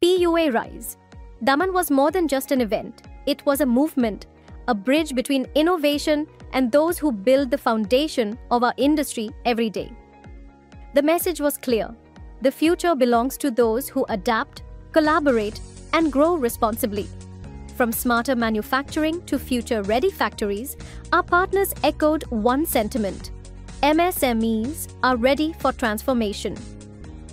PUA Rise. Daman was more than just an event, it was a movement, a bridge between innovation and those who build the foundation of our industry every day. The message was clear the future belongs to those who adapt, collaborate, and grow responsibly. From smarter manufacturing to future ready factories, our partners echoed one sentiment MSMEs are ready for transformation.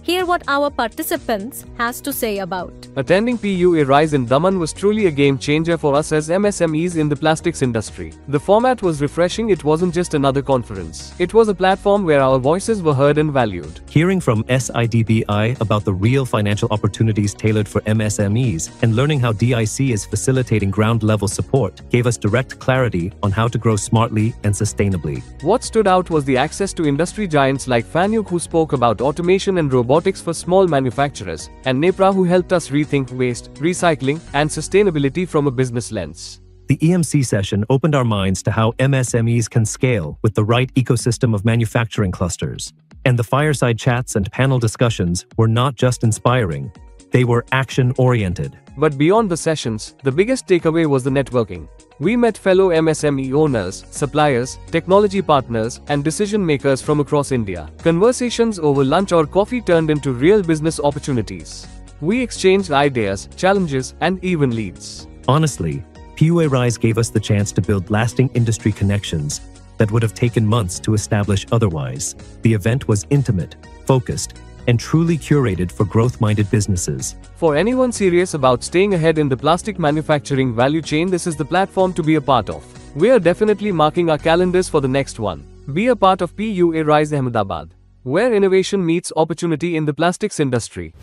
Hear what our participants has to say about. Attending PUA Rise in Daman was truly a game changer for us as MSMEs in the plastics industry. The format was refreshing, it wasn't just another conference. It was a platform where our voices were heard and valued. Hearing from SIDBI about the real financial opportunities tailored for MSMEs and learning how DIC is facilitating ground level support gave us direct clarity on how to grow smartly and sustainably. What stood out was the access to industry giants like FANUC who spoke about automation and robotics robotics for small manufacturers, and Nepra who helped us rethink waste, recycling, and sustainability from a business lens. The EMC session opened our minds to how MSMEs can scale with the right ecosystem of manufacturing clusters. And the fireside chats and panel discussions were not just inspiring, they were action oriented. But beyond the sessions, the biggest takeaway was the networking. We met fellow MSME owners, suppliers, technology partners, and decision makers from across India. Conversations over lunch or coffee turned into real business opportunities. We exchanged ideas, challenges, and even leads. Honestly, PUA Rise gave us the chance to build lasting industry connections that would have taken months to establish otherwise. The event was intimate, focused, and truly curated for growth minded businesses. For anyone serious about staying ahead in the plastic manufacturing value chain, this is the platform to be a part of. We are definitely marking our calendars for the next one. Be a part of PUA Rise Ahmedabad, where innovation meets opportunity in the plastics industry.